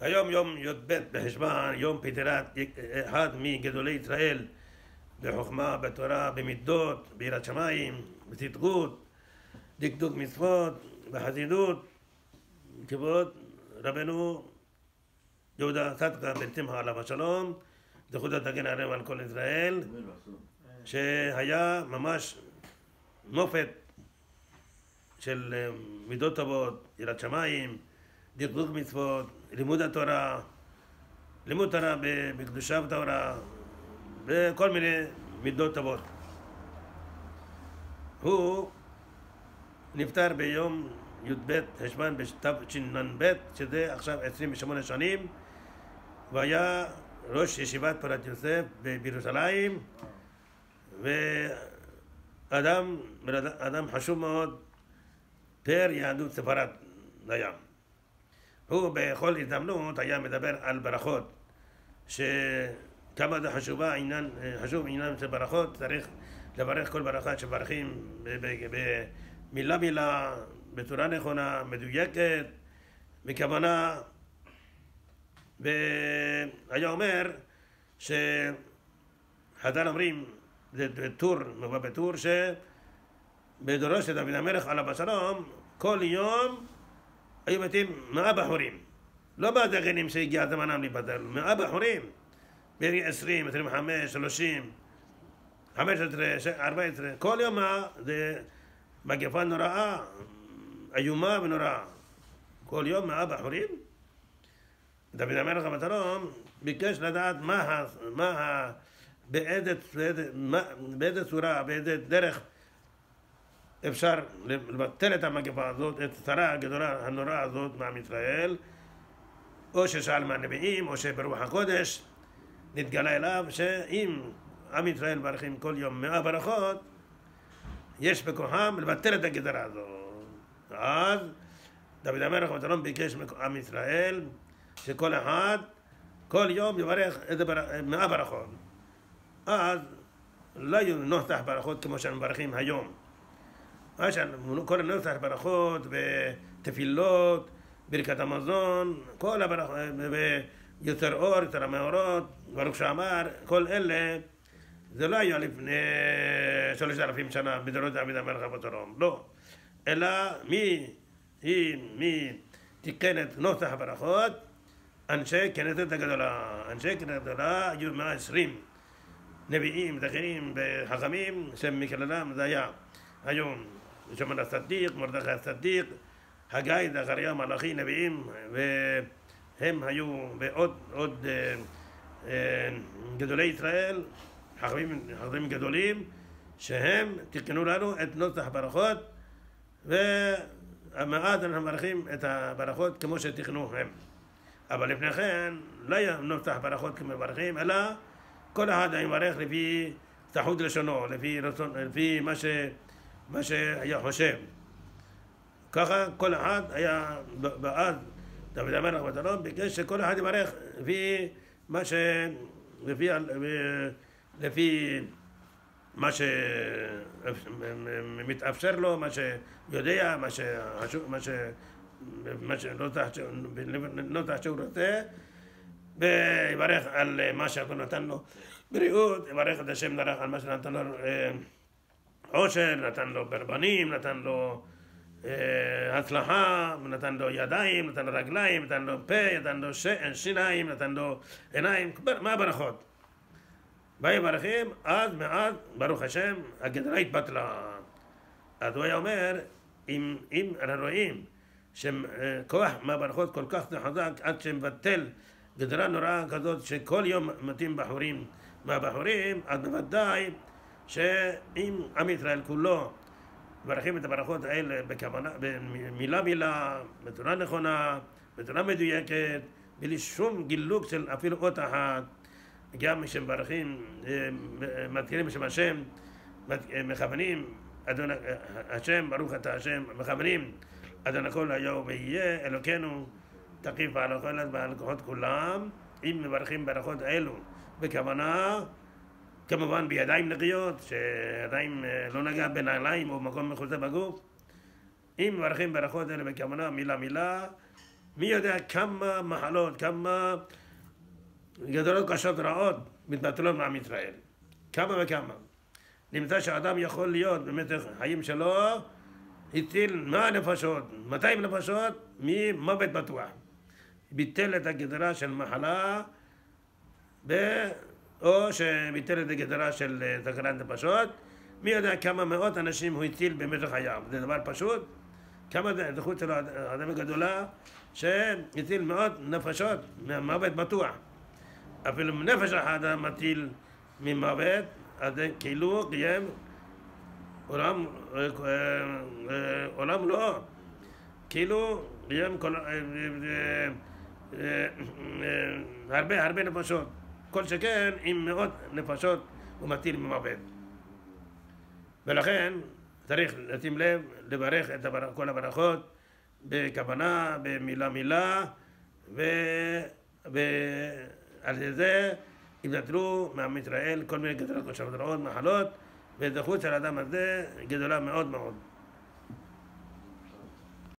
היום יום י"ב בחשוון, יום פטירת אחד מגדולי ישראל בחוכמה, בתורה, במידות, ביראת שמיים, בצדקות, דקדוק מצוות, בחסידות, כבוד רבנו יהודה צדקה בן שמחה עליו השלום, זכותא תגן עליהם על כל ישראל, שהיה ממש מופת של אה, מידות טובות, יראת שמיים, דקדוק מצוות, לימוד התורה, לימוד תורה בקדושה וטהרה, וכל מיני מידות טובות. הוא נפטר ביום י"ב חשוון בתשנ"ב, שזה עכשיו 28 שנים, והיה ראש ישיבת פורת יוסף בירושלים, ואדם אדם חשוב מאוד פר יהדות ספרד לים. הוא בכל הזדמנות היה מדבר על ברכות, שכמה זה חשובה, עניין, חשוב עניין של ברכות, צריך לברך כל ברכה שמברכים במילה מילה, בצורה נכונה, מדויקת, בכוונה, והיה אומר שחז"ל אומרים, זה בטור, מובא בטור, שבדורו של דוד המלך עליו השלום, כל יום היו מתים מאה בחורים. לא מהדגנים שהגיע זמנם להיפטר, מאה בחורים. בגיל עשרים, עשרים וחמש, שלושים, חמש עשרה, ארבע עשרה, כל יום זה מגפה נוראה, איומה ונוראה. כל יום מאה בחורים. דוד המלך המטלום ביקש לדעת מה, מה, באיזה, באיזה, באיזה צורה, באיזה דרך אפשר לבטל את המגפה הזאת, את הצרה הגדולה הנוראה הזאת מעם ישראל, או ששאל מהנביאים, או שברוח הקודש נתגלה אליו, שאם עם ישראל מברכים כל יום מאה ברכות, יש בכוחם לבטל את הגזרה הזאת. אז דוד המלך ושלום ביקש מעם ישראל שכל אחד כל יום יברך. מאה ברכות. אז לא יהיו נוסח ברכות כמו שאנחנו מברכים היום. כל הנוסח ברכות ותפילות, ברכת המזון, כל הברכות, ויוצר אור, יוצר המאורות, ברוך שאמר, כל אלה זה לא היה לפני שלושת אלפים שנה בדורות דוד המלך אבותרום, לא. אלא מי, היא, מי תיקן את נוסח הברכות? אנשי כנסת הגדולה. אנשי כנסת הגדולה היו 120 נביאים, זכירים וחכמים, שמכללם זה היה היום שמן הצדיק, מרדכי הצדיק, הגיא, זכריה, מלאכי, נביאים, והם היו, ועוד עוד, אה, אה, גדולי ישראל, חכמים, חכמים גדולים, שהם תיקנו לנו את נוסח הברכות, ומאז אנחנו מברכים את הברכות כמו שתיקנו הם. אבל לפני כן לא היה נוסח ברכות כמו מברכים, אלא כל אחד היה מברך לפי סחוט לשונו, לפי, רצון, לפי מה ש... מה שהיה חושב. ככה כל אחד היה, ואז דוד המלך בטלון ביקש שכל אחד יברך לפי מה ש... לפי, לפי מה שמתאפשר לו, מה שיודע, מה שחשוב, מה ש... מה שנוסח שהוא רוצה, ויברך על מה שהכל נתן לו בריאות, יברך את השם נרח על מה שנתן לו עושר, נתן לו ברבנים, נתן לו אה, הצלחה, נתן לו ידיים, נתן לו רגליים, נתן לו פה, נתן לו ש... שיניים, נתן לו עיניים, מה הברכות? באים מברכים, אז מאז, ברוך השם, הגדרה התבטלה. אז הוא היה אומר, אם, אם רואים שכוח מהברכות כל כך חזק עד שמבטל גדרה נוראה כזאת שכל יום מתים בחורים מהבחורים, אז בוודאי שאם עם ישראל כולו מברכים את הברכות האלה בכוונה, במילה מילה, בצורה נכונה, בצורה מדויקת, בלי שום גילוג של אפילו אות אחת, גם כשמברכים, מזכירים בשם השם, מכוונים, אדון השם, ברוך אתה השם, מכוונים, אדון הכל היה ויהיה, אלוקינו, תקיף על הכל ועל כוחות כולם, אם מברכים ברכות אלו בכוונה כמובן בידיים נקיות, שעדיין אה, לא נגע בנעליים או במקום מחוזה בגוף. אם מברכים ברכות אלה בכוונה מילה מילה, מי יודע כמה מחלות, כמה גדולות קשות רעות מתבטלות מעם ישראל. כמה וכמה. נמצא שאדם יכול להיות במשך החיים שלו, הציל 100 נפשות, 200 נפשות ממוות בטוח. ביטל את הגדרה של מחלה, ב... או שביטל את הגדרה של תקנת נפשות. מי יודע כמה מאות אנשים הוא הציל במשך חייו. זה דבר פשוט. כמה זכות של האדם הגדולה שהציל מאות נפשות מהמוות בטוח. אפילו נפש אחת מטיל ממוות, אז זה כאילו קיים עולם, עולם לא, כאילו קיים הרבה הרבה נפשות, כל שכן עם מאות נפשות הוא מטיל ממוות. ולכן צריך לשים לב, לברך את כל הברכות בכוונה, במילה מילה. ועל זה יבטלו מעם ישראל כל מיני מחלות, מחלות, וזכות של האדם הזה גדולה מאוד מאוד.